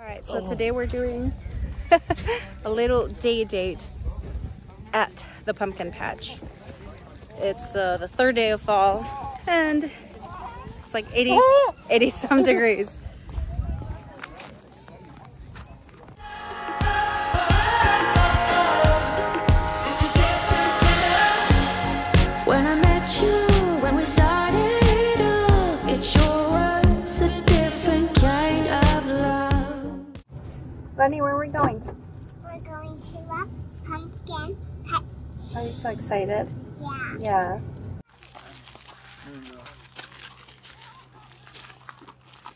All right, so today we're doing a little day date at the pumpkin patch. It's uh, the third day of fall and it's like 80, 80 some degrees. Bunny, where are we going? We're going to a pumpkin patch. Are you so excited? Yeah. Yeah.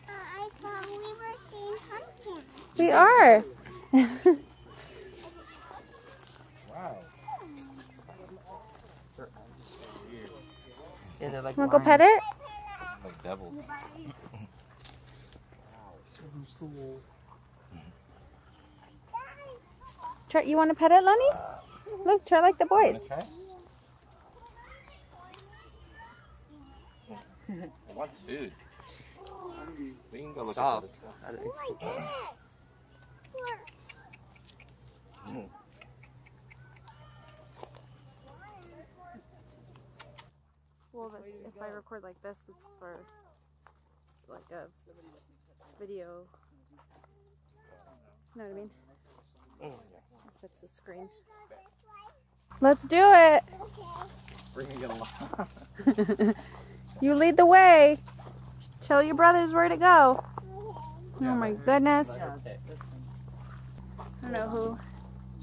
Uh, I thought we were seeing pumpkins. We are. Wow. Yeah, they're like Wanna go pet it? like devils. Try, you want to pet it, Lenny? Look, try like the boys. Okay. It food. We can go look Soft. at it. Mm. Well, this, if I record like this, it's for like a video. You know what I mean? If it's a screen. Let's do it. We're along. You lead the way. Tell your brothers where to go. Oh my goodness. I don't know who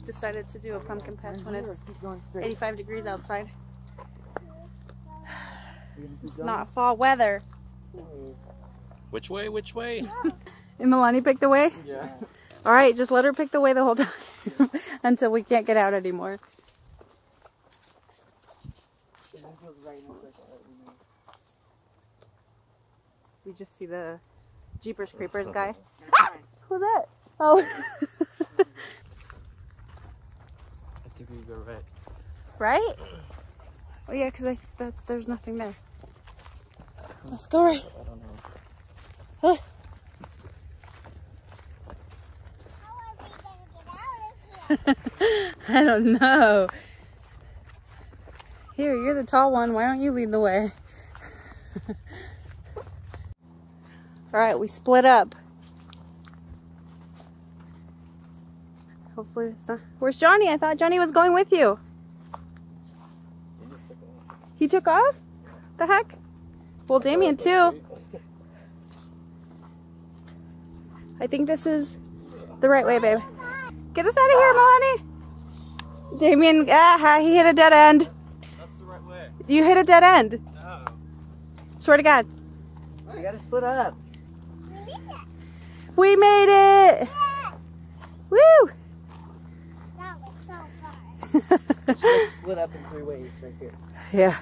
decided to do a pumpkin patch when it's 85 degrees outside. It's not fall weather. Which way? Which way? And Milani picked the way? Yeah. All right, just let her pick the way the whole time until we can't get out anymore. We just see the Jeepers Creepers guy. Ah! Who's that? Oh. I think we go right. right? Oh yeah, because there's nothing there. Let's go right. I don't know. Huh. How are we going to get out of here? I don't know. Here, you're the tall one. Why don't you lead the way? All right, we split up. Hopefully it's not. Where's Johnny? I thought Johnny was going with you. He took off? The heck? Well, Damien too. I think this is the right way, babe. Get us out of here, Melanie. Damien, ah, he hit a dead end. That's the right way. You hit a dead end. No. Swear to God. We gotta split up. We made it. Yeah. Woo! That was so far. Let's split up in three ways right here. Yeah.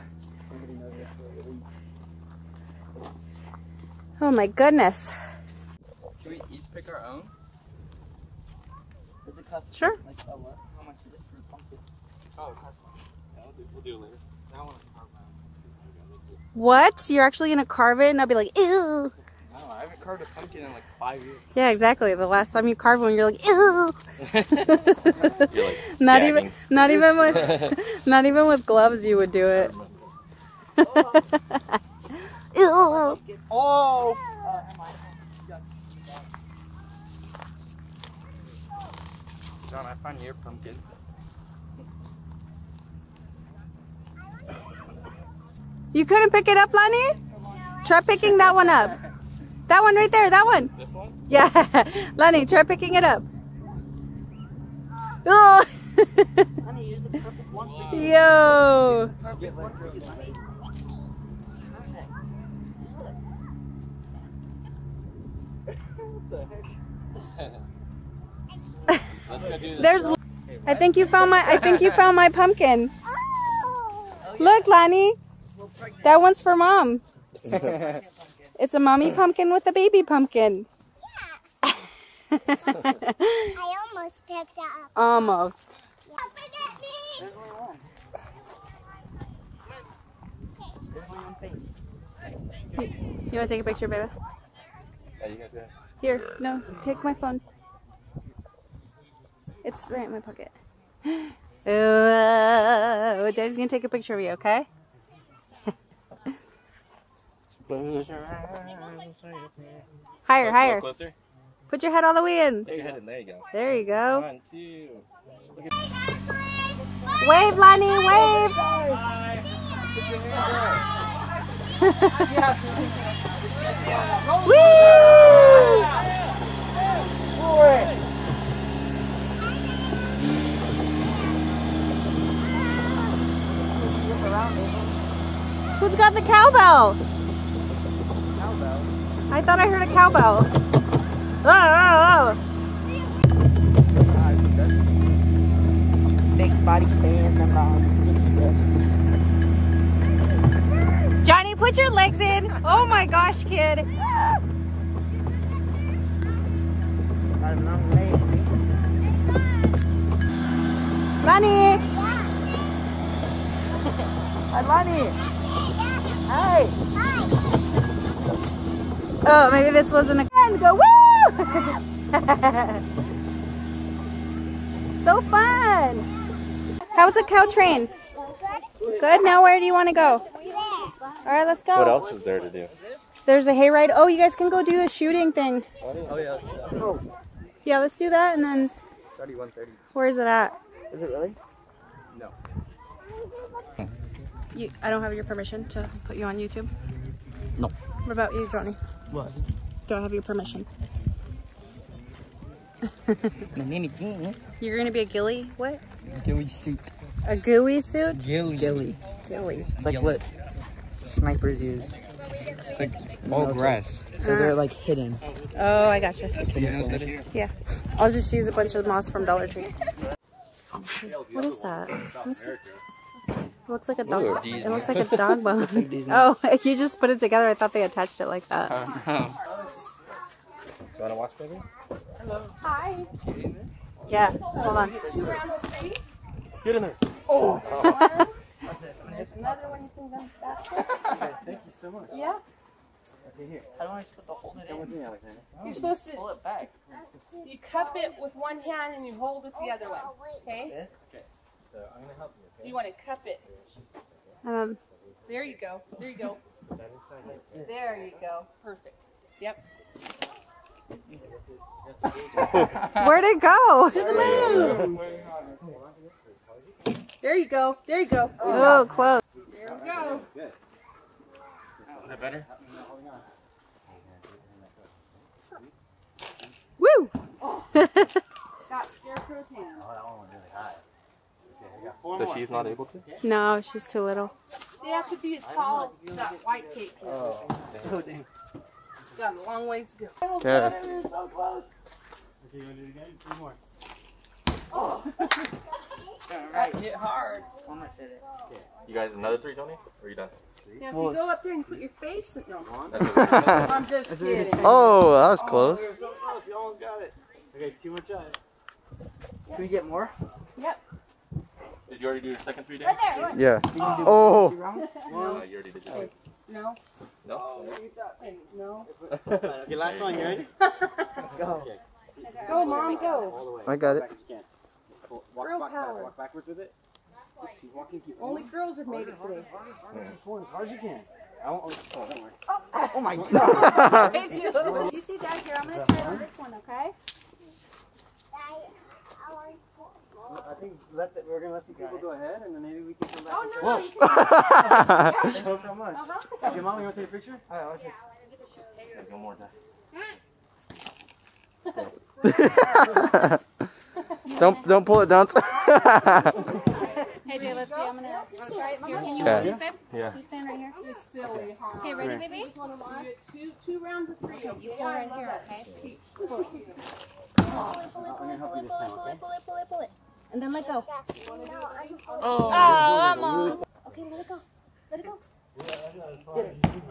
Somebody knows where it leads. Oh my goodness. Should we each pick our own? Does it cost Sure. like a lot? How much is it for a pumpkin? Oh, it costs money. Yeah, we'll do, we'll do it later. I want to carve my own. What? You're actually gonna carve it and I'll be like, ew. No, I haven't carved a pumpkin in like five years. Yeah, exactly. The last time you carved one, you're like, ew. You're like not even, not even with, not even with gloves, you would do it. ew. Oh! Uh, John, I found your pumpkin. You couldn't pick it up, Lonnie? Try picking that one up. That one right there. That one. This one? Yeah, Lenny, try picking it up. Oh. Honey, here's the perfect one for you. Yo. Perfect one for you, honey. What the heck? Let's go do this. There's. I think you found my. I think you found my pumpkin. Oh! Look, Lonnie. That one's for mom. It's a mommy pumpkin with a baby pumpkin. Yeah. I almost picked it up. Almost. Don't forget me! There's only one. There's only one face. You want to take a picture, baby? Yeah, you guys go. Here, no, take my phone. It's right in my pocket. Uh, Daddy's gonna take a picture of you, okay? Close your eyes. Higher, higher. Closer. Put your head all the way in. There you head, and there you go. There you go. One, two. Wave, Lonnie, wave. Woo! the cowbell? I thought I heard a cowbell. Oh, oh, oh. Big body band oh. Johnny, put your legs in. Oh my gosh, kid. Lonnie. Hi, Lonnie. Hey. Oh, maybe this wasn't a and go woo! so fun. How's the cow train? Good. Now where do you want to go? All right, let's go. What else was there to do? There's a hayride. Oh, you guys can go do the shooting thing. Oh yeah. Yeah, let's do that. And then Thirty one thirty. where is it at? Is it really? No. You, I don't have your permission to put you on YouTube. No. What about you, Johnny? What? Don't have your permission. My name is Gilly. You're gonna be a gilly. What? Ghillie suit. A gooey suit? Gilly. Gilly. Gilly. It's like what snipers use. It's like all grass. So they're like hidden. Oh, I gotcha. camouflage. Yeah. I'll just use a bunch of moss from Dollar Tree. What is that? What's it? It looks like a dog. Ooh, bone. It looks like a dog bone. Disney. oh, you just put it together. I thought they attached it like that. Uh-huh. You wanna watch, baby? Yeah. Hold on. Get in there. Oh. Another one You're supposed to pull it back. You so much. Yeah. Okay, here. How do I just put the whole thing in? You're supposed to. pull it back. You cup it with one hand and you hold it the other one. Okay? So I'm gonna help you. You want to cup it. Um, There you go. There you go. There you go. Perfect. Yep. where'd it go? To the moon. There you go. There you go. Oh, close. There we go. Is that better? Woo! Got Scarecrow's hand. So she's not able to? no, she's too little. They have to be as tall as that white cake. Oh, Got a long ways to go. Okay. okay you got it again three more oh That hit hard. You guys, another three, Johnny? Or are you done? Now, if you go up there and put your face in no, That's okay. I'm just kidding. oh, that was close. Oh, Can we get more? Did you already do your second three days? Yeah. Can you do Oh. two rounds? No, you already did yours. No. No? No. Okay, last one, you ready? Go. Go, mom, go. All the way. I got it. Back as you can. Walk, walk, Girl back, power. walk backwards with it. Keep walking, keep Only girls have made it today. pulling as hard as you can. I won't, oh, don't worry. Oh my god. You see Dad here? I'm gonna try on this one, okay? I think let the, we're gonna let some people go ahead, and then maybe we can come back. Oh, and no, try. no, you can. Thank you so much. Okay, mom, you want to take a picture? There's one more time. don't don't pull it down. Hey Jay, let's see. I'm gonna try it. Here, can you hold this, babe? Yeah. You stand right here. It's silly, huh? Okay, ready, baby? Two, two rounds of three, okay? You pull right here, that. okay? I'm gonna help you this time, okay? Pull it, pull it, pull it. And then let go. Oh. Oh, I'm Okay, let it go. Let it go.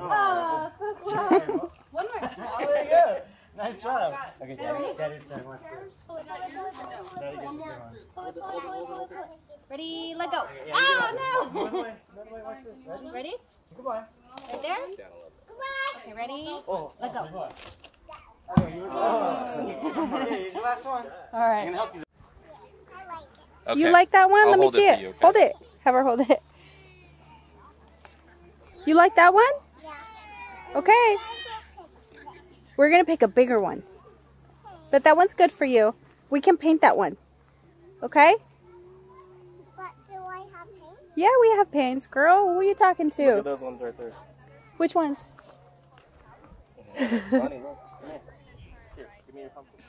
Oh, so close. One more. Oh, there you go. Nice job. Okay, daddy, daddy's turn. One. Pull it, pull it, pull it, pull it. Daddy gets the turn. Pull it, pull it, pull it, pull it, pull it. Ready, let go. Yeah, Oh, Another way, another way, watch this. Ready? no. Ready? Goodbye. Right there? Goodbye. Okay, ready? Oh. Let go. Oh, okay, here's your last one. All right. Can I help you? I like it. Okay. You like that one? I'll Let me hold it see it. you, okay? Hold it. Have her hold it. You like that one? Yeah. Okay. We're gonna pick a bigger one. But that one's good for you. We can paint that one. Okay? But do I have paint? Yeah, we have paints, girl. Who are you talking to? Look at to? those ones right there. Which ones? Bonnie, look. Come here. Here, give me your pumpkin.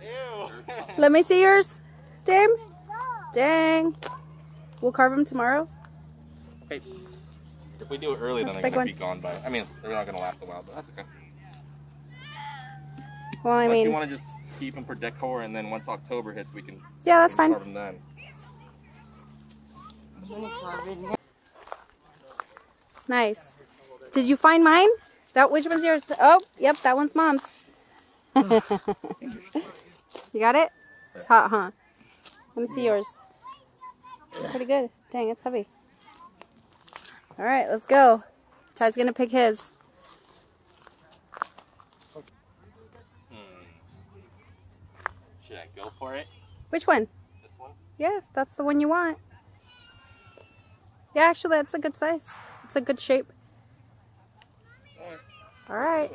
Ew. Let me see yours, Dame. Dang. We'll carve them tomorrow. Hey, if we do it early, That's then they're gonna one. be gone by. I mean, they're not gonna last a while, but that's okay. Well, I Unless you want to just keep them for decor, and then once October hits, we can yeah, that's carve fine. them then. Nice. Did you find mine? That which one's yours? Oh, yep, that one's mom's. you got it? It's hot, huh? Let me see yours. It's pretty good. Dang, it's heavy. All right, let's go. Ty's gonna pick his. Hmm. Should I go for it? Which one? This one? Yeah, if that's the one you want. Yeah, actually, that's a good size. It's a good shape. All right,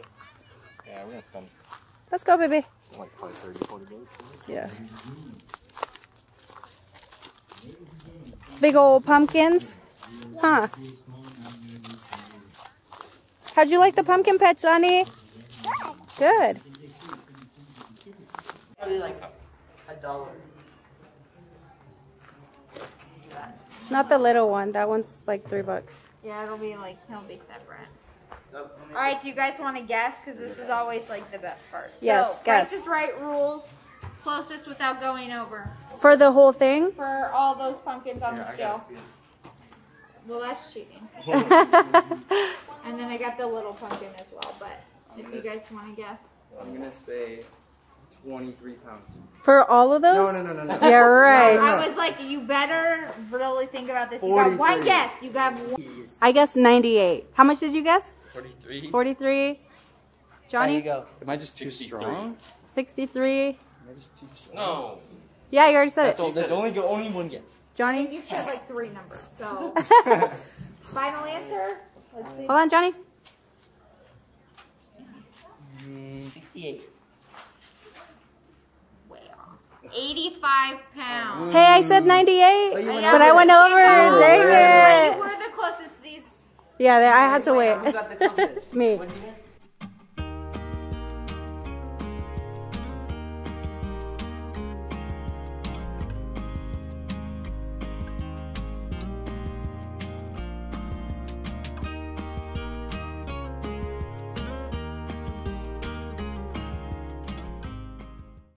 Yeah, we're gonna spend let's go, baby. Like probably 30, 40 bucks. Yeah. Big old pumpkins. Huh. How'd you like the pumpkin patch, Johnny? Good. Probably like a dollar. Not the little one. That one's like three bucks. Yeah, it'll be like he'll be separate. All right, do you guys want to guess? Because this is always like the best part. Yes, so, guess. Price is right rules. Closest without going over For the whole thing? for all those pumpkins on the scale. Well, that's cheating. And then I got the little pumpkin as well. But if you guys want to guess, I'm gonna say 23 pounds. For all of those? no, no, no, no. no. Yeah, right. I was like, you better really think about this. You got one guess. You got one. I guess 98. How much did you guess? 43? 43. There you Johnny? go. Am I just too 63. strong? 63. Am I just too strong? No. Yeah, you already said That's it. all. That's only go. Only one guess. I think Johnny? you've said like three numbers. So final answer. Let's see. Hold on, Johnny. Mm, 68. Way off. 85 pounds. Hey, I said 98. But you But I went over. Oh, Dang but it. You were the closest. These Yeah, I had to wait. Who got the closest? Me.